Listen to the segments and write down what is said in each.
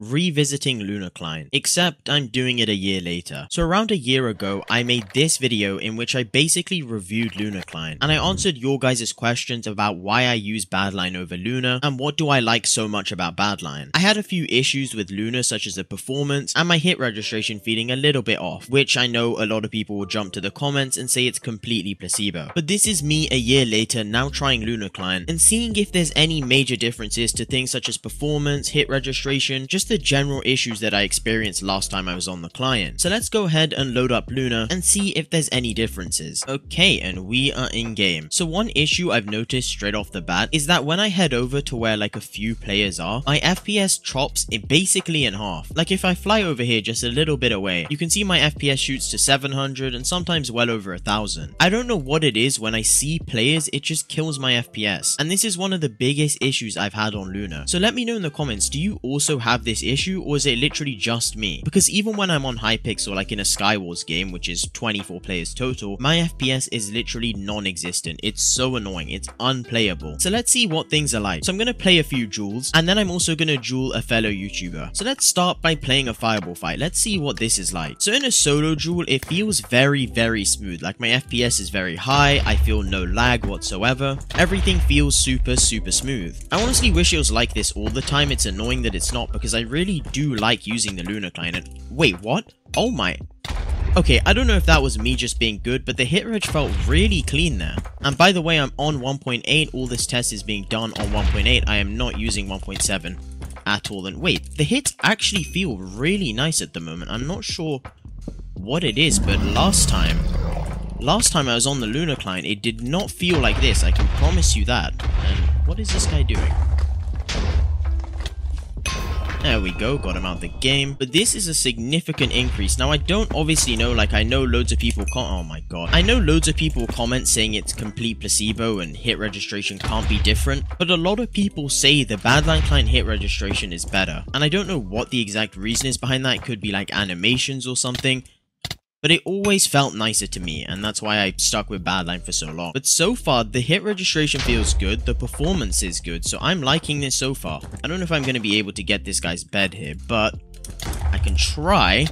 revisiting Lunar Client, except I'm doing it a year later. So around a year ago, I made this video in which I basically reviewed Lunar Client, and I answered your guys' questions about why I use Badlion over Lunar, and what do I like so much about Badlion. I had a few issues with Lunar such as the performance, and my hit registration feeling a little bit off, which I know a lot of people will jump to the comments and say it's completely placebo. But this is me a year later now trying Lunar Client, and seeing if there's any major differences to things such as performance, hit registration, just the general issues that I experienced last time I was on the client. So let's go ahead and load up Lunar and see if there's any differences. Okay, and we are in game. So one issue I've noticed straight off the bat is that when I head over to where like a few players are, my FPS chops it basically in half. Like if I fly over here just a little bit away, you can see my FPS shoots to 700 and sometimes well over a thousand. I don't know what it is when I see players, it just kills my FPS. And this is one of the biggest issues I've had on Lunar. So let me know in the comments, do you also have this issue or is it literally just me? Because even when I'm on Hypixel like in a Skywars game, which is 24 players total, my FPS is literally non-existent. It's so annoying. It's unplayable. So let's see what things are like. So I'm going to play a few duels and then I'm also going to duel a fellow YouTuber. So let's start by playing a fireball fight. Let's see what this is like. So in a solo duel, it feels very, very smooth. Like my FPS is very high. I feel no lag whatsoever. Everything feels super, super smooth. I honestly wish it was like this all the time. It's annoying that it's not because I really do like using the Lunar client. Wait, what? Oh my. Okay, I don't know if that was me just being good, but the hit reg felt really clean there. And by the way, I'm on 1.8. All this test is being done on 1.8. I am not using 1.7 at all. And wait, the hits actually feel really nice at the moment. I'm not sure what it is, but last time, last time I was on the Lunar client, it did not feel like this. I can promise you that. And what is this guy doing? There we go, got him out the game. But this is a significant increase. Now, I don't obviously know, like, I know loads of people can't. Oh my god. I know loads of people comment saying it's complete placebo and hit registration can't be different, but a lot of people say the Badlion client hit registration is better. And I don't know what the exact reason is behind that. It could be like animations or something but it always felt nicer to me, and that's why I stuck with Badlion for so long. But so far, the hit registration feels good, the performance is good, so I'm liking this so far. I don't know if I'm going to be able to get this guy's bed here, but I can try.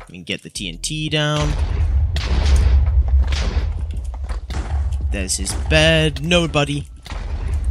Let me get the TNT down. There's his bed. Nobody.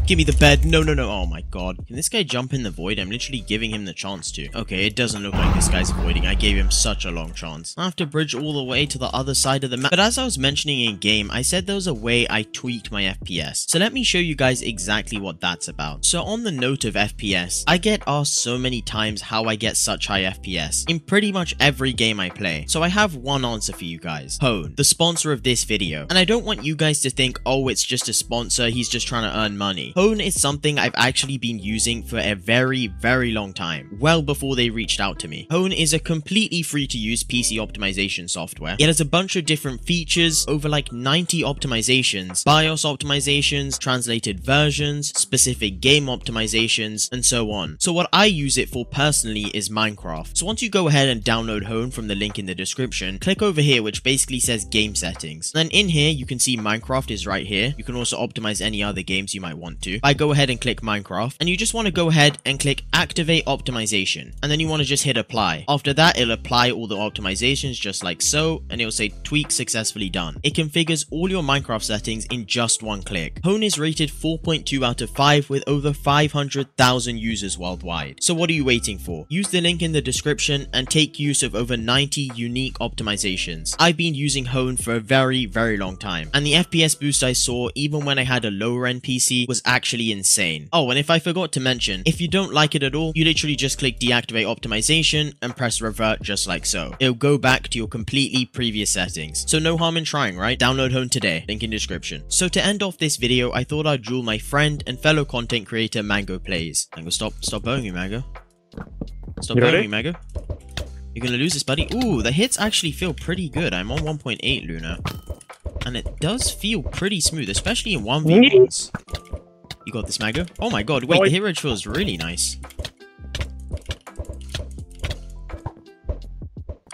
Give me the bed. No, no, no. Oh my god. Can this guy jump in the void? I'm literally giving him the chance to. Okay, it doesn't look like this guy's avoiding. I gave him such a long chance. I have to bridge all the way to the other side of the map. But as I was mentioning in game, I said there was a way I tweaked my FPS. So let me show you guys exactly what that's about. So on the note of FPS, I get asked so many times how I get such high FPS in pretty much every game I play. So I have one answer for you guys. Hone, the sponsor of this video. And I don't want you guys to think, oh, it's just a sponsor, he's just trying to earn money. Hone is something I've actually been using for a very, very long time, well before they reached out to me. Hone is a completely free to use PC optimization software. It has a bunch of different features, over like 90 optimizations, BIOS optimizations, translated versions, specific game optimizations, and so on. So what I use it for personally is Minecraft. So once you go ahead and download Hone from the link in the description, click over here which basically says game settings. Then in here you can see Minecraft is right here. You can also optimize any other games you might want to by go ahead and click Minecraft and you just want to go ahead and click activate optimization and then you want to just hit apply. After that it'll apply all the optimizations just like so and it'll say tweak successfully done. It configures all your Minecraft settings in just one click. Hone is rated 4.2 out of 5 with over 500,000 users worldwide. So what are you waiting for? Use the link in the description and take use of over 90 unique optimizations. I've been using Hone for a very very long time and the FPS boost I saw even when I had a lower end PC was actually insane. Oh, and if I forgot to mention, if you don't like it at all, you literally just click deactivate optimization and press revert just like so. It'll go back to your completely previous settings. So no harm in trying, right? Download Hone today, link in description. So to end off this video, I thought I'd duel my friend and fellow content creator MangoPlayz. Mango, stop, stop bowing me, Mango. Stop bowing me, Mango. You're gonna lose this, buddy. Ooh, the hits actually feel pretty good. I'm on 1.8 Lunar. And it does feel pretty smooth, especially in 1v1s. You got this, Mago? Oh my god, wait, the hero reg is really nice.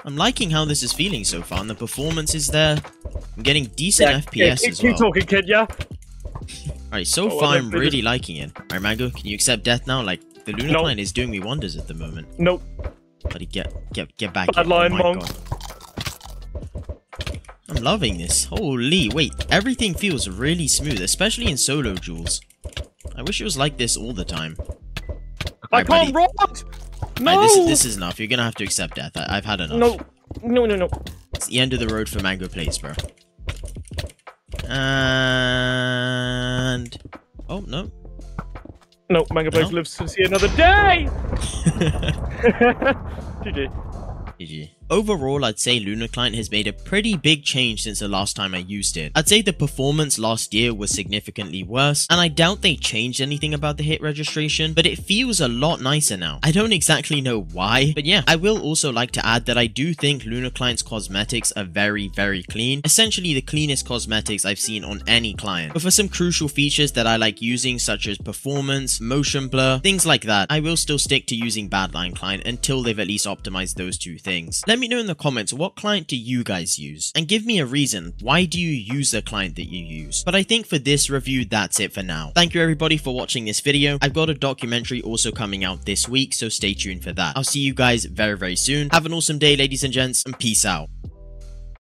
I'm liking how this is feeling so far, and the performance is there. I'm getting decent yeah, FPS yeah, as keep well. Keep talking, kid, yeah? Alright, so oh, far I'm really liking it. Alright, Mago, can you accept death now? Like, The Lunar No. client is doing me wonders at the moment. Nope. Buddy, get get get back. Bad here. line, oh my monk. god. I'm loving this. Holy, wait. Everything feels really smooth, especially in solo duels. I wish it was like this all the time. I Alright, can't rot! No! Alright, this, this is enough. You're gonna have to accept death. I, I've had enough. No. No, no, no. It's the end of the road for MangoPlayz, bro. And... Oh, no. No, Mango oh, Place No? lives to see another day! GG. Overall, I'd say Lunar Client has made a pretty big change since the last time I used it. I'd say the performance last year was significantly worse, and I doubt they changed anything about the hit registration, but it feels a lot nicer now. I don't exactly know why, but yeah. I will also like to add that I do think Lunar Client's cosmetics are very, very clean. Essentially the cleanest cosmetics I've seen on any client. But for some crucial features that I like using, such as performance, motion blur, things like that, I will still stick to using Badlion Client until they've at least optimized those two things. Let me know in the comments what client do you guys use? And give me a reason, why do you use the client that you use? But I think for this review, that's it for now. Thank you everybody for watching this video. I've got a documentary also coming out this week, so stay tuned for that. I'll see you guys very, very soon. Have an awesome day, ladies and gents, and peace out.